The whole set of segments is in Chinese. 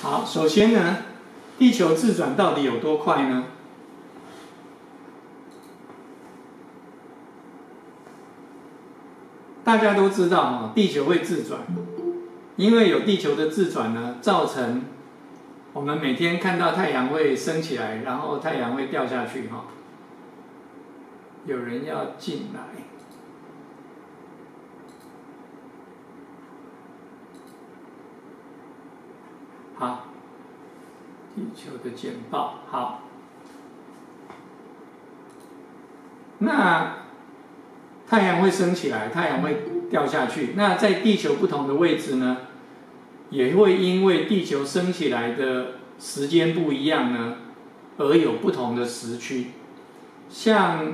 好，首先呢，地球自转到底有多快呢？大家都知道啊，地球会自转，因为有地球的自转呢，造成我们每天看到太阳会升起来，然后太阳会掉下去哈。有人要进来，好，地球的简报好，那。太阳会升起来，太阳会掉下去。那在地球不同的位置呢，也会因为地球升起来的时间不一样呢，而有不同的时区。像，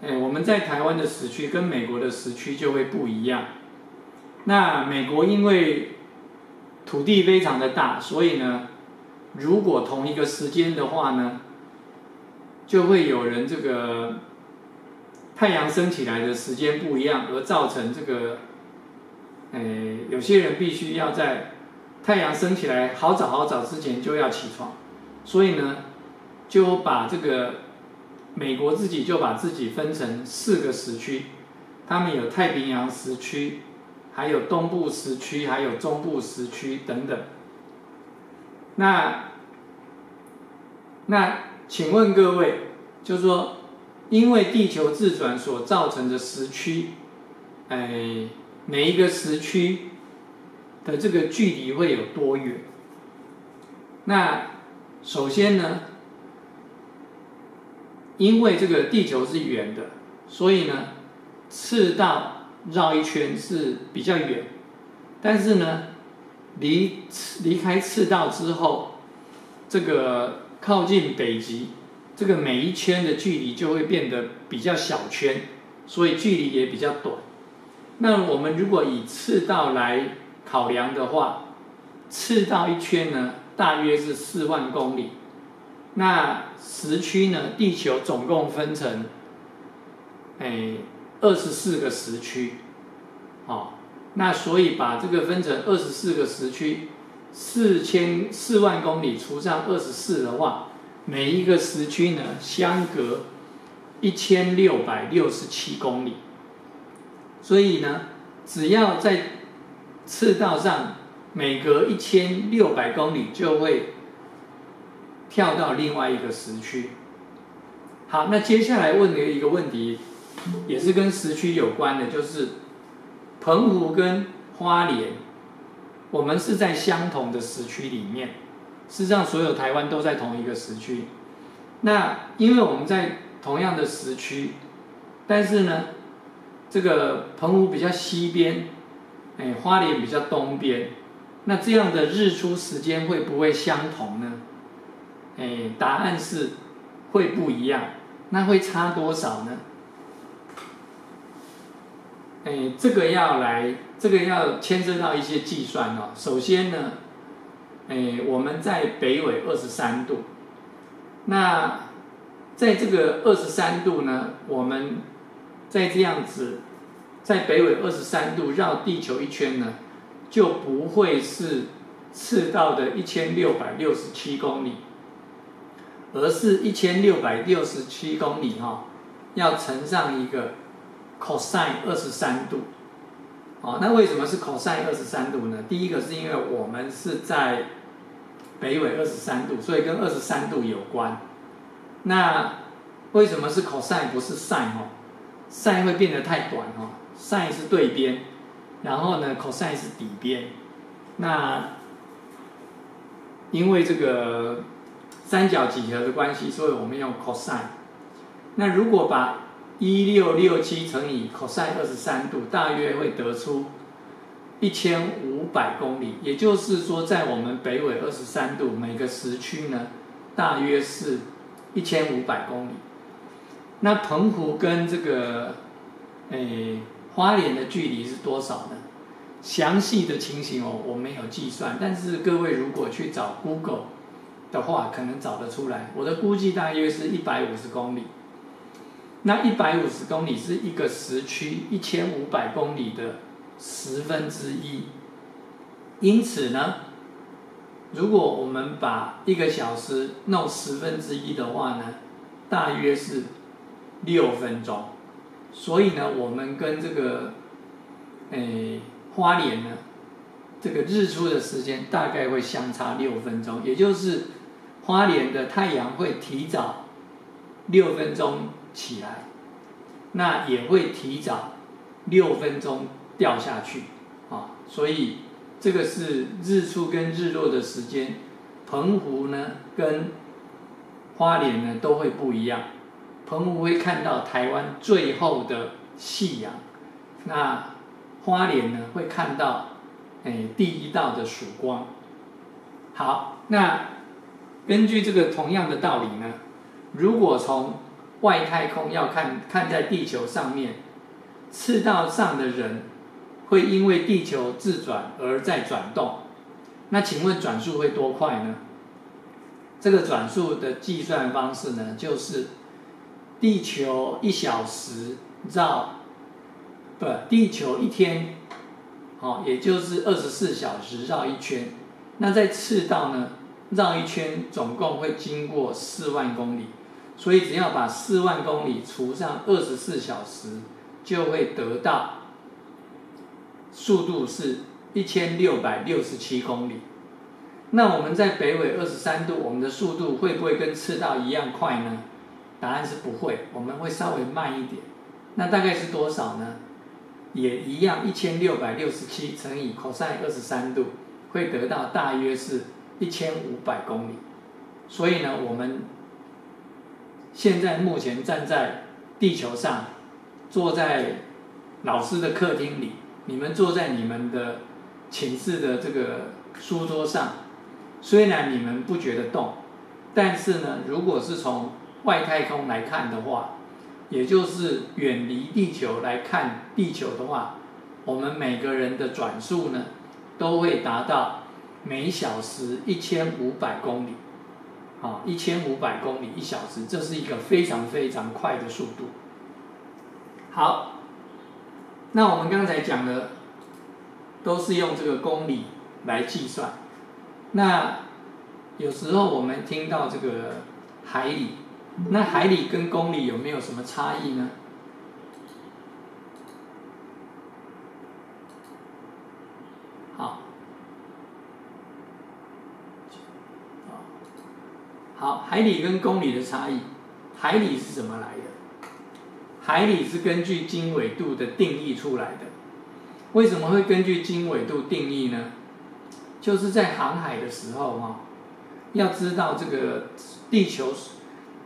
哎，我们在台湾的时区跟美国的时区就会不一样。那美国因为土地非常的大，所以呢，如果同一个时间的话呢，就会有人这个。太阳升起来的时间不一样，而造成这个，诶，有些人必须要在太阳升起来好早好早之前就要起床，所以呢，就把这个美国自己就把自己分成四个时区，他们有太平洋时区，还有东部时区，还有中部时区等等。那那请问各位，就是说。因为地球自转所造成的时区，哎，每一个时区的这个距离会有多远？那首先呢，因为这个地球是圆的，所以呢，赤道绕一圈是比较远，但是呢，离离开赤道之后，这个靠近北极。这个每一圈的距离就会变得比较小圈，所以距离也比较短。那我们如果以赤道来考量的话，赤道一圈呢大约是四万公里。那时区呢，地球总共分成，哎，二十四个时区。好，那所以把这个分成二十四个时区，四千四万公里除上二十四的话。每一个时区呢，相隔一千六百六十七公里，所以呢，只要在赤道上每隔一千六百公里就会跳到另外一个时区。好，那接下来问的一个问题，也是跟时区有关的，就是澎湖跟花莲，我们是在相同的时区里面。事实上，所有台湾都在同一个时区。那因为我们在同样的时区，但是呢，这个澎湖比较西边，哎，花莲比较东边，那这样的日出时间会不会相同呢？哎，答案是会不一样。那会差多少呢？哎，这个要来，这个要牵涉到一些计算哦。首先呢。哎，我们在北纬二十三度，那在这个二十三度呢，我们在这样子，在北纬二十三度绕地球一圈呢，就不会是赤道的一千六百六十七公里，而是一千六百六十七公里哈，要乘上一个 cosine 二十三度。哦，那为什么是 cosine 二十三度呢？第一个是因为我们是在北纬二十三度，所以跟二十三度有关。那为什么是 cosine 不是 sin 哦？sin 会变得太短哦，sin 是对边，然后呢 cosine 是底边。那因为这个三角几何的关系，所以我们用 cosine。那如果把一六六七乘以 cosine 二十三度，大约会得出一千五百公里。也就是说，在我们北纬二十三度，每个时区呢，大约是一千五百公里。那澎湖跟这个诶花莲的距离是多少呢？详细的情形哦，我没有计算。但是各位如果去找 Google 的话，可能找得出来。我的估计大约是一百五十公里。那一百五十公里是一个时区一千五百公里的十分之一，因此呢，如果我们把一个小时弄十分之一的话呢，大约是六分钟。所以呢，我们跟这个诶花莲呢，这个日出的时间大概会相差六分钟，也就是花莲的太阳会提早六分钟起来，那也会提早六分钟掉下去啊。所以这个是日出跟日落的时间，澎湖呢跟花莲呢都会不一样。澎湖会看到台湾最后的夕阳，那花莲呢会看到诶第一道的曙光。好，那根据这个同样的道理呢，如果从外太空要看看在地球上面，赤道上的人会因为地球自转而在转动，那请问转速会多快呢？这个转速的计算方式呢，就是。地球一小时绕，不，地球一天，好，也就是二十四小时绕一圈。那在赤道呢，绕一圈总共会经过四万公里，所以只要把四万公里除上二十四小时，就会得到速度是一千六百六十七公里。那我们在北纬二十三度，我们的速度会不会跟赤道一样快呢？答案是不会，我们会稍微慢一点。那大概是多少呢？也一样，一千六百六十七乘以 cos 二十三度，会得到大约是一千五百公里。所以呢，我们现在目前站在地球上，坐在老师的客厅里，你们坐在你们的寝室的这个书桌上，虽然你们不觉得动，但是呢，如果是从外太空来看的话，也就是远离地球来看地球的话，我们每个人的转速呢，都会达到每小时一千五百公里，啊，一千五百公里一小时，这是一个非常非常快的速度。好，那我们刚才讲的都是用这个公里来计算，那有时候我们听到这个海里。那海里跟公里有没有什么差异呢？好，好，海里跟公里的差异，海里是怎么来的？海里是根据经纬度的定义出来的。为什么会根据经纬度定义呢？就是在航海的时候哈，要知道这个地球。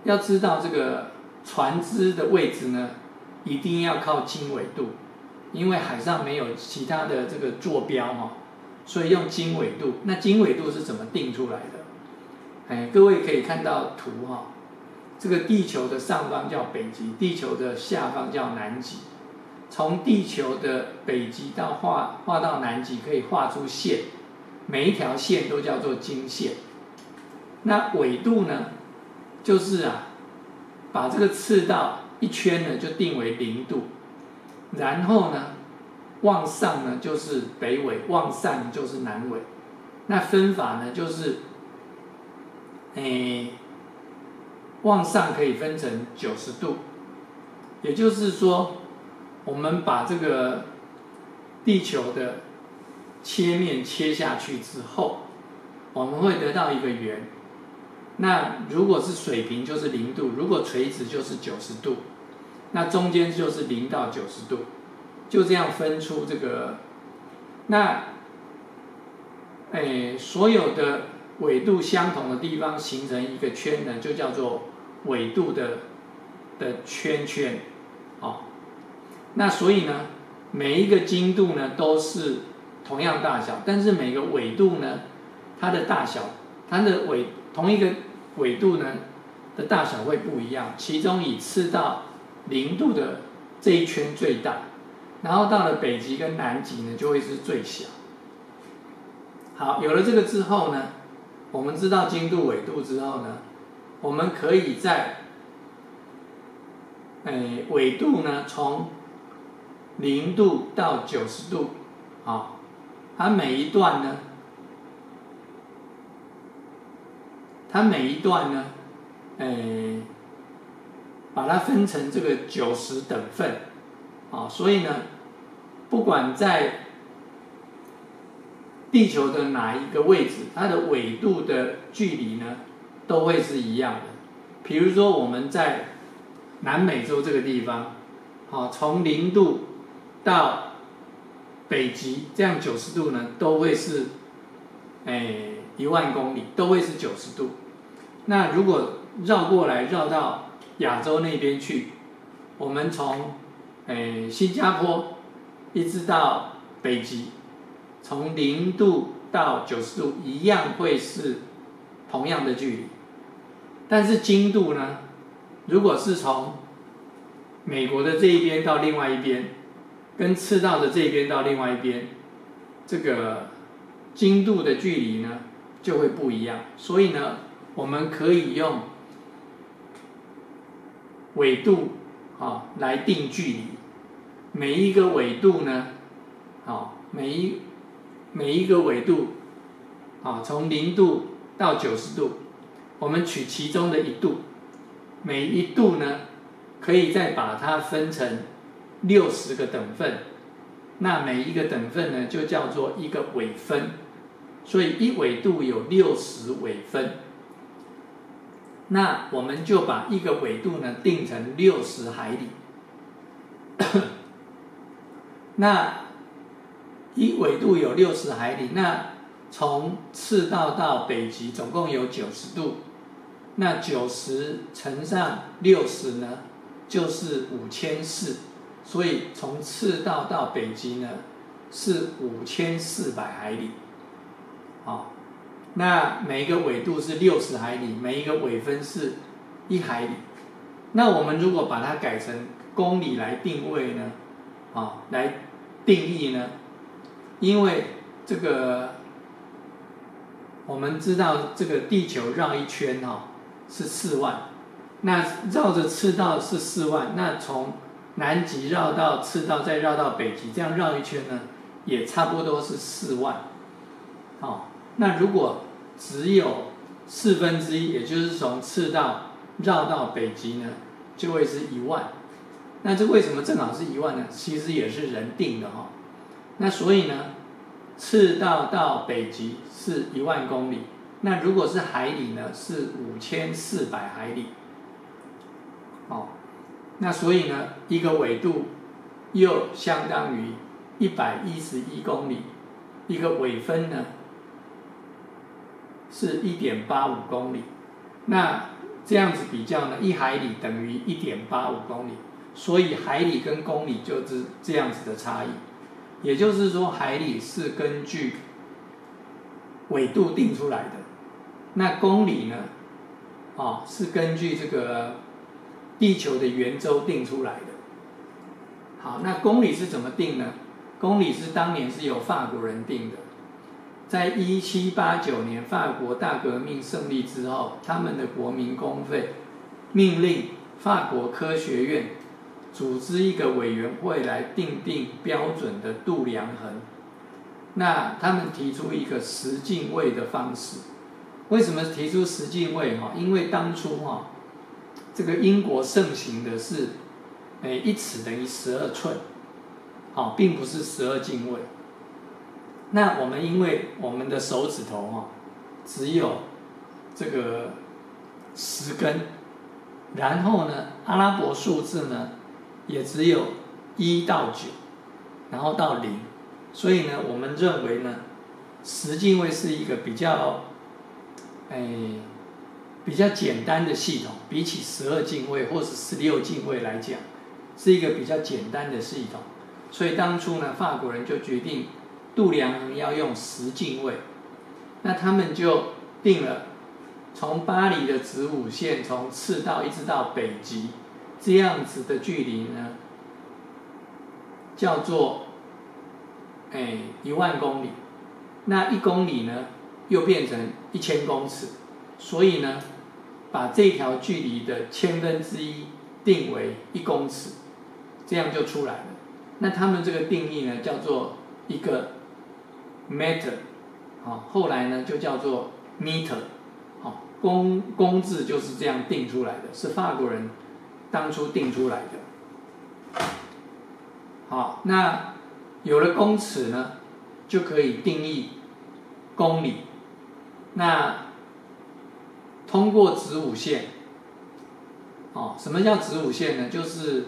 要知道这个船只的位置呢，一定要靠经纬度，因为海上没有其他的这个坐标哈，所以用经纬度。那经纬度是怎么定出来的？哎，各位可以看到图哈，这个地球的上方叫北极，地球的下方叫南极。从地球的北极到画画到南极，可以画出线，每一条线都叫做经线。那纬度呢？就是啊，把这个赤道一圈呢就定为零度，然后呢，往上呢就是北纬，往上就是南纬。那分法呢就是，诶，往上可以分成九十度，也就是说，我们把这个地球的切面切下去之后，我们会得到一个圆。那如果是水平就是零度，如果垂直就是九十度，那中间就是零到九十度，就这样分出这个，那，哎，所有的纬度相同的地方形成一个圈呢，就叫做纬度的的圈圈，哦，那所以呢，每一个经度呢都是同样大小，但是每个纬度呢，它的大小，它的纬同一个。纬度呢的大小会不一样，其中以赤道零度的这一圈最大，然后到了北极跟南极呢就会是最小。好，有了这个之后呢，我们知道经度纬度之后呢，我们可以在，诶纬度呢从零度到九十度，啊，它每一段呢，它每一段呢，诶，把它分成这个九十等份，啊，所以呢，不管在地球的哪一个位置，它的纬度的距离呢，都会是一样的。比如说我们在南美洲这个地方，好，从零度到北极这样九十度呢，都会是，诶一万公里，都会是九十度。那如果绕过来绕到亚洲那边去，我们从诶新加坡一直到北极。从零度到九十度一样会是同样的距离，但是经度呢？如果是从美国的这一边到另外一边，跟赤道的这一边到另外一边，这个经度的距离呢就会不一样。所以呢，我们可以用纬度啊来定距离，每一个纬度呢，好每一。每一个纬度，啊，从零度到九十度，我们取其中的一度，每一度呢，可以再把它分成六十个等份，那每一个等份呢，就叫做一个纬分，所以一纬度有六十纬分，那我们就把一个纬度呢定成六十海里，那。一纬度有六十海里，那从赤道到北极总共有九十度，那九十乘上六十呢，就是五千四，所以从赤道到北极呢是五千四百海里，好，那每一个纬度是六十海里，每一个纬分是一海里，那我们如果把它改成公里来定位呢，啊，来定义呢？因为这个，我们知道这个地球绕一圈哈是四万，那绕着赤道是四万，那从南极绕到赤道再绕到北极，这样绕一圈呢，也差不多是四万。好，那如果只有四分之一，也就是从赤道绕到北极呢，就会是一万。那这为什么正好是一万呢？其实也是人定的哈。那所以呢，赤道到北极是一万公里，那如果是海里呢，是五千四百海里。哦，那所以呢，一个纬度又相当于一百一十一公里，一个纬分呢是一点八五公里。那这样子比较呢，一海里等于一点八五公里，所以海里跟公里就是这样子的差异。也就是说，海里是根据纬度定出来的，那公里呢？啊，是根据这个地球的圆周定出来的。好，那公里是怎么定呢？公里是当年是由法国人定的，在一七八九年法国大革命胜利之后，他们的国民公费命令法国科学院。组织一个委员会来定定标准的度量衡。那他们提出一个十进位的方式。为什么提出十进位？哈，因为当初哈，这个英国盛行的是，诶，一尺等于十二寸，好，并不是十二进位。那我们因为我们的手指头哈，只有这个十根，然后呢，阿拉伯数字呢？也只有一到九，然后到零，所以呢，我们认为呢，十进位是一个比较，哎，比较简单的系统，比起十二进位或是十六进位来讲，是一个比较简单的系统。所以当初呢，法国人就决定度量衡要用十进位，那他们就定了从巴黎的子午线，从赤道一直到北极。这样子的距离呢，叫做哎一万公里，那一公里呢又变成一千公尺，所以呢，把这条距离的千分之一定为一公尺，这样就出来了。那他们这个定义呢，叫做一个 matter，啊，后来呢就叫做 meter，啊，公公字就是这样定出来的，是法国人当初定出来的。好，那有了公尺呢，就可以定义公里。那通过子午线，哦，什么叫子午线呢？就是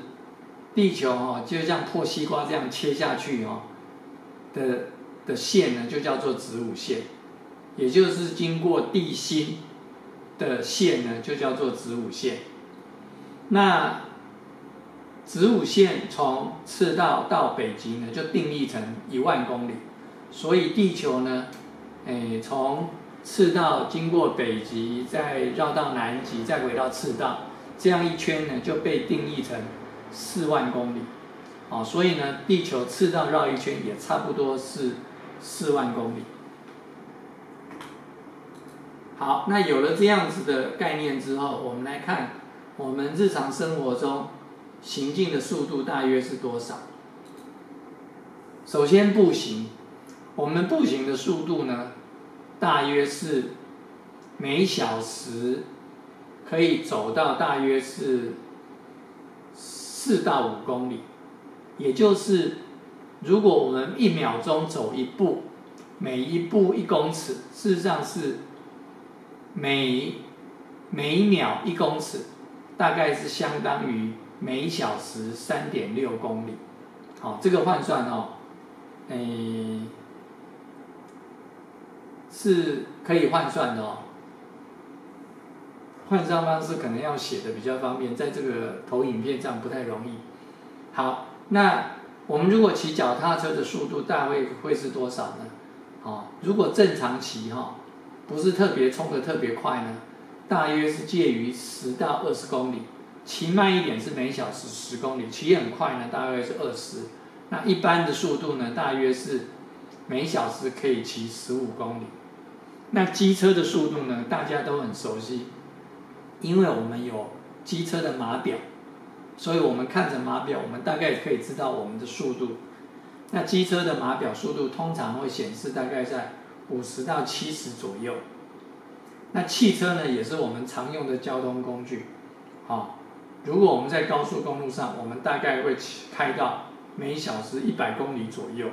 地球哦，就像破西瓜这样切下去哦的的线呢，就叫做子午线，也就是经过地心的线呢，就叫做子午线。那子午线从赤道到北极呢，就定义成一万公里，所以地球呢，诶，从赤道经过北极，再绕到南极，再回到赤道，这样一圈呢，就被定义成四万公里。哦，所以呢，地球赤道绕一圈也差不多是四万公里。好，那有了这样子的概念之后，我们来看我们日常生活中行进的速度大约是多少。首先步行，我们步行的速度呢，大约是每小时可以走到大约是四到五公里，也就是如果我们一秒钟走一步，每一步一公尺，事实上是。每每秒一公尺，大概是相当于每小时三点六公里。好，这个换算哦，诶，是可以换算的哦。换算方式可能要写的比较方便，在这个投影片上不太容易。好，那我们如果骑脚踏车的速度大概会是多少呢？哦，如果正常骑哈。不是特别冲的特别快呢，大约是介于十到二十公里，骑慢一点是每小时十公里，骑很快呢大约是二十，那一般的速度呢大约是每小时可以骑十五公里。那机车的速度呢大家都很熟悉，因为我们有机车的码表，所以我们看着码表，我们大概可以知道我们的速度。那机车的码表速度通常会显示大概在。五十到七十左右，那汽车呢也是我们常用的交通工具，好，如果我们在高速公路上，我们大概会开到每小时一百公里左右，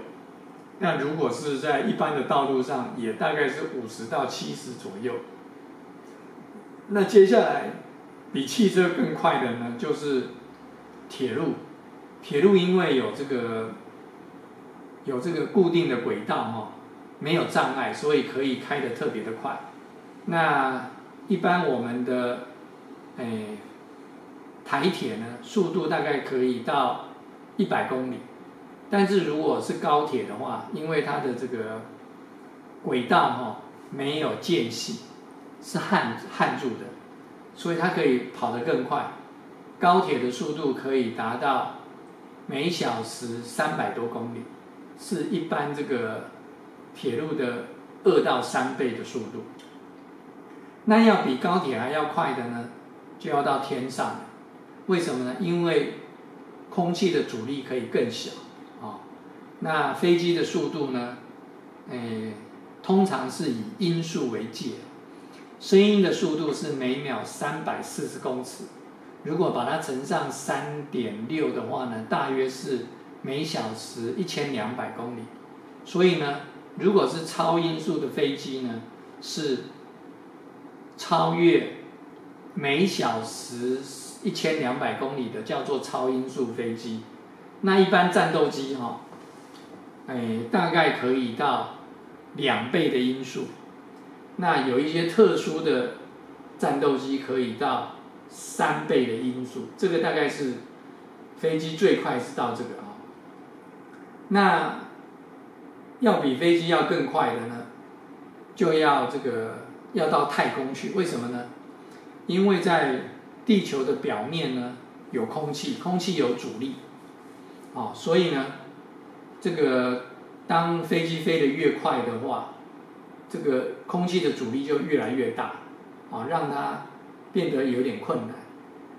那如果是在一般的道路上，也大概是五十到七十左右。那接下来比汽车更快的呢，就是铁路，铁路因为有这个有这个固定的轨道哈。没有障碍，所以可以开得特别的快。那一般我们的诶台铁呢，速度大概可以到一百公里。但是如果是高铁的话，因为它的这个轨道哈没有间隙，是焊焊住的，所以它可以跑得更快。高铁的速度可以达到每小时三百多公里，是一般这个。铁路的二到三倍的速度，那要比高铁还要快的呢，就要到天上。为什么呢？因为空气的阻力可以更小啊。那飞机的速度呢？诶，通常是以音速为界，声音的速度是每秒三百四十公尺。如果把它乘上三点六的话呢，大约是每小时一千两百公里。所以呢？如果是超音速的飞机呢，是超越每小时一千两百公里的，叫做超音速飞机。那一般战斗机哈，哎，大概可以到两倍的音速。那有一些特殊的战斗机可以到三倍的音速，这个大概是飞机最快是到这个啊。那要比飞机要更快的呢，就要这个要到太空去。为什么呢？因为在地球的表面呢有空气，空气有阻力，啊，所以呢，这个当飞机飞得越快的话，这个空气的阻力就越来越大，啊，让它变得有点困难。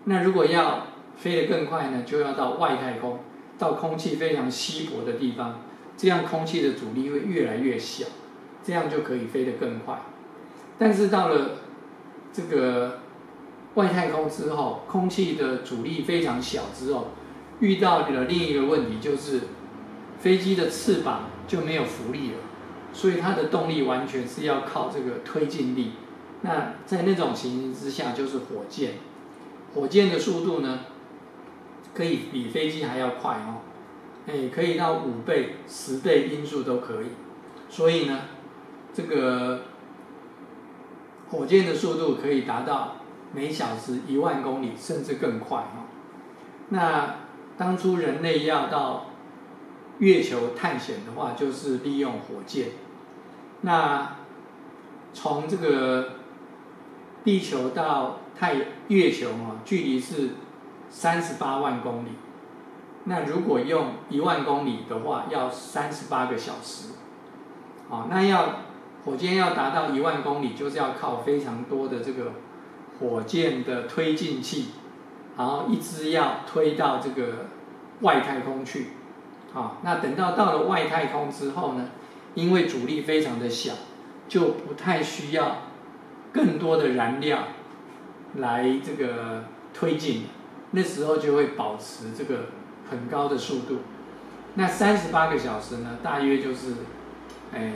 那如果要飞得更快呢，就要到外太空，到空气非常稀薄的地方。这样空气的阻力会越来越小，这样就可以飞得更快。但是到了这个外太空之后，空气的阻力非常小之后，遇到了另一个问题，就是飞机的翅膀就没有浮力了，所以它的动力完全是要靠这个推进力。那在那种情形之下，就是火箭，火箭的速度呢，可以比飞机还要快哦，哎，可以到五倍、十倍音速都可以。所以呢，这个火箭的速度可以达到每小时一万公里，甚至更快哈。那当初人类要到月球探险的话，就是利用火箭。那从这个地球到太月球啊，距离是三十八万公里。那如果用一万公里的话，要三十八个小时。好，那要火箭要达到一万公里，就是要靠非常多的这个火箭的推进器，然后一直要推到这个外太空去。啊，那等到到了外太空之后呢，因为阻力非常的小，就不太需要。更多的燃料来这个推进，那时候就会保持这个很高的速度。那三十八个小时呢，大约就是，哎，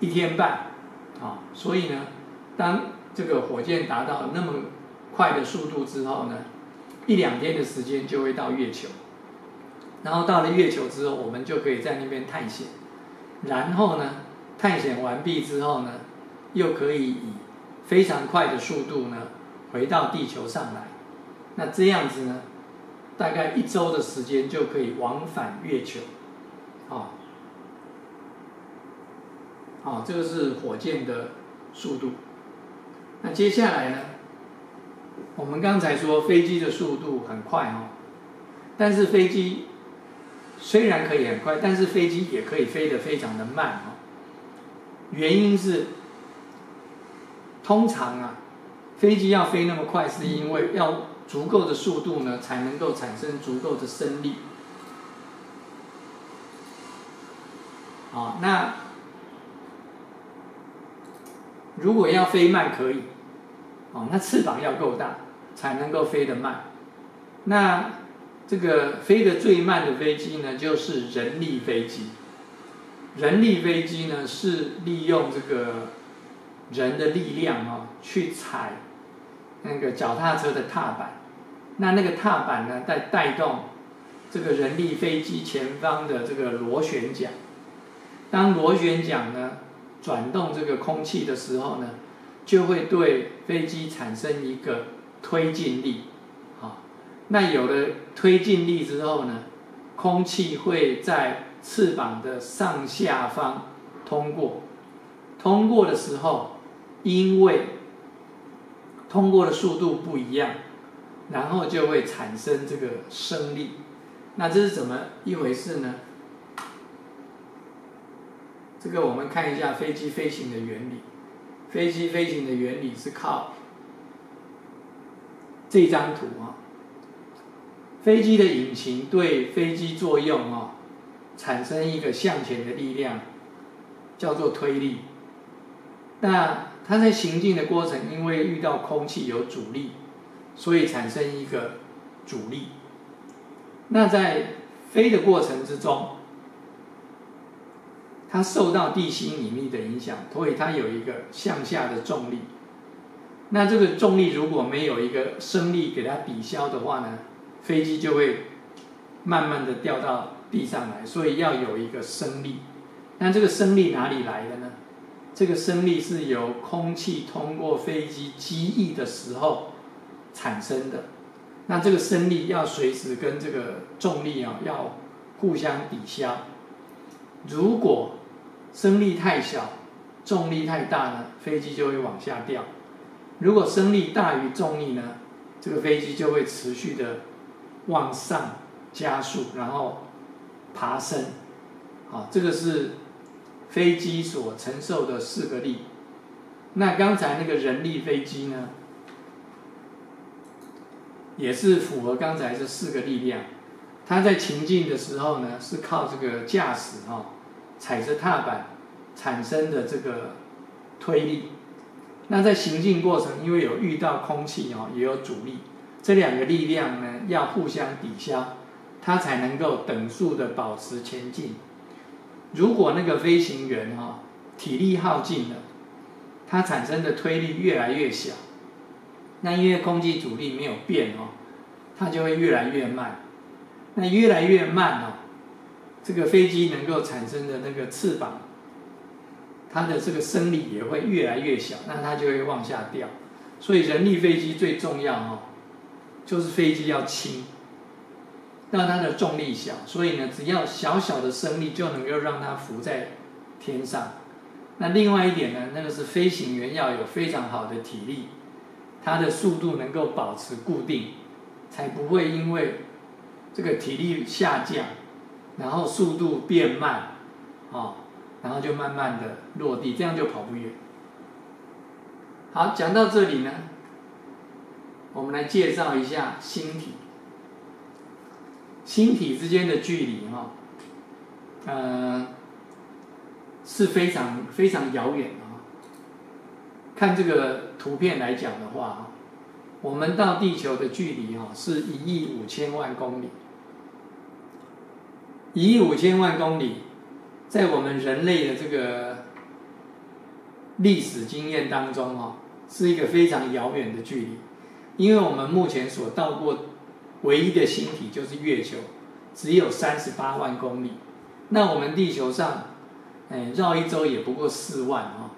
一天半，啊，所以呢，当这个火箭达到那么快的速度之后呢，一两天的时间就会到月球。然后到了月球之后，我们就可以在那边探险。然后呢，探险完毕之后呢。又可以以非常快的速度呢回到地球上来，那这样子呢，大概一周的时间就可以往返月球，啊，哦，这个是火箭的速度。那接下来呢，我们刚才说飞机的速度很快哦，但是飞机虽然可以很快，但是飞机也可以飞得非常的慢哦，原因是。通常啊，飞机要飞那么快，是因为要足够的速度呢，才能够产生足够的升力。啊，那如果要飞慢可以，哦，那翅膀要够大，才能够飞得慢。那这个飞得最慢的飞机呢，就是人力飞机。人力飞机呢，是利用这个。人的力量哦，去踩那个脚踏车的踏板，那那个踏板呢，在带动这个人力飞机前方的这个螺旋桨。当螺旋桨呢转动这个空气的时候呢，就会对飞机产生一个推进力。好，那有了推进力之后呢，空气会在翅膀的上下方通过，通过的时候。因为通过的速度不一样，然后就会产生这个升力。那这是怎么一回事呢？这个我们看一下飞机飞行的原理。飞机飞行的原理是靠这张图啊，飞机的引擎对飞机作用啊，产生一个向前的力量，叫做推力。那它在行进的过程，因为遇到空气有阻力，所以产生一个阻力。那在飞的过程之中，它受到地心引力的影响，所以它有一个向下的重力。那这个重力如果没有一个升力给它抵消的话呢，飞机就会慢慢的掉到地上来。所以要有一个升力。那这个升力哪里来的呢？这个升力是由空气通过飞机机翼的时候产生的，那这个升力要随时跟这个重力啊要互相抵消。如果升力太小，重力太大呢，飞机就会往下掉；如果升力大于重力呢，这个飞机就会持续的往上加速，然后爬升。好，这个是。飞机所承受的四个力，那刚才那个人力飞机呢，也是符合刚才这四个力量，它在行进的时候呢，是靠这个驾驶哈，踩着踏板产生的这个推力。那在行进过程，因为有遇到空气哦，也有阻力，这两个力量呢要互相抵消，它才能够等速的保持前进。如果那个飞行员哈体力耗尽了，它产生的推力越来越小，那因为空气阻力没有变哦，它就会越来越慢。那越来越慢哦，这个飞机能够产生的那个翅膀。它的这个升力也会越来越小，那它就会往下掉。所以人力飞机最重要哦，就是飞机要轻，让它的重力小。所以呢，只要小小的升力就能够让它浮在天上。那另外一点呢，那个是飞行员要有非常好的体力，它的速度能够保持固定，才不会因为这个体力下降，然后速度变慢，啊。然后就慢慢的落地，这样就跑不远。好，讲到这里呢，我们来介绍一下星体。星体之间的距离哈，呃，是非常非常遥远的。看这个图片来讲的话，我们到地球的距离哈是一亿五千万公里，一亿五千万公里。在我们人类的这个历史经验当中，哈，是一个非常遥远的距离，因为我们目前所到过唯一的星体就是月球，只有三十八万公里。那我们地球上，哎，绕一周也不过四万哈。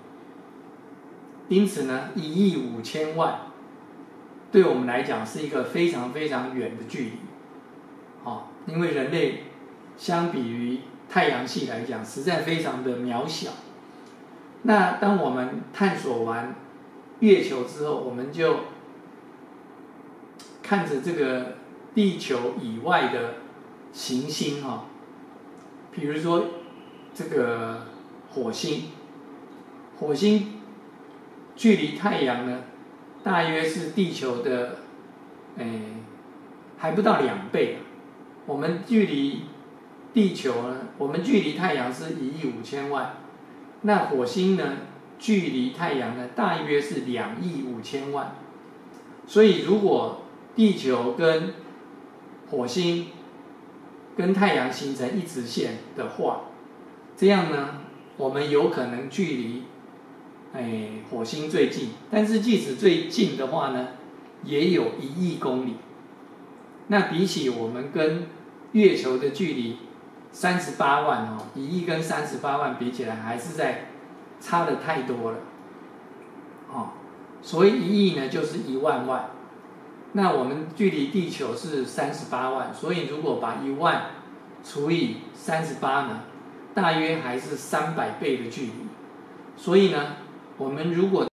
因此呢，一亿五千万，对我们来讲是一个非常非常远的距离，啊，因为人类相比于太阳系来讲，实在非常的渺小。那当我们探索完月球之后，我们就看着这个地球以外的行星哈，比如说这个火星，火星距离太阳呢，大约是地球的，诶，还不到两倍。我们距离。地球呢，我们距离太阳是一亿五千万，那火星呢，距离太阳呢，大约是两亿五千万。所以，如果地球跟火星跟太阳形成一直线的话，这样呢，我们有可能距离哎火星最近。但是，即使最近的话呢，也有一亿公里。那比起我们跟月球的距离，三十八万哦，一亿跟三十八万比起来，还是在差的太多了，哦，所以一亿呢就是一万万，那我们距离地球是三十八万，所以如果把一万除以三十八呢，大约还是三百倍的距离，所以呢，我们如果